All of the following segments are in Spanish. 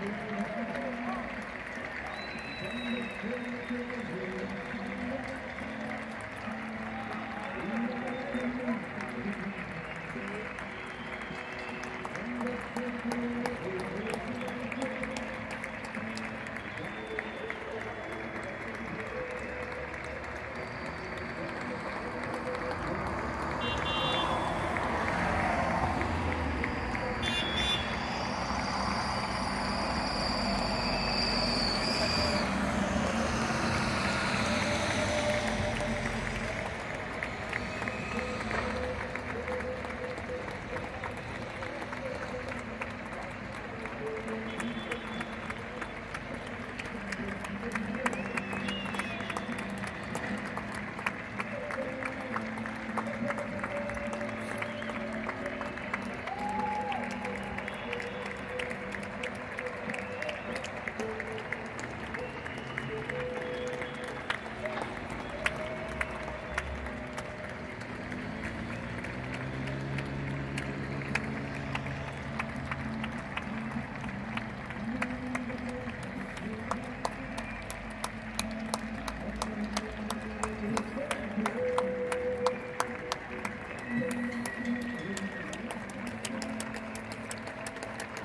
Thank you.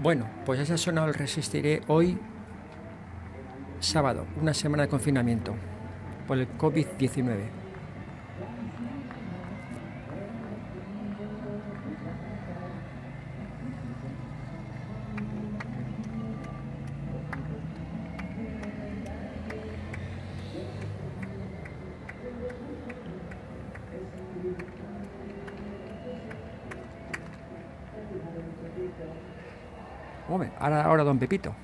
Bueno, pues ya ha sonado el Resistiré hoy, sábado, una semana de confinamiento por el COVID-19. Ahora, ahora don Pepito.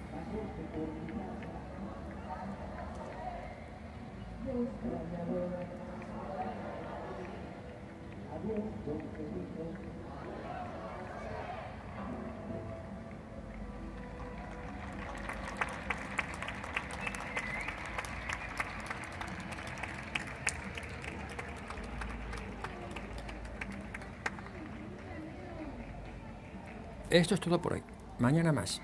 Esto es todo por hoy. Mañana más.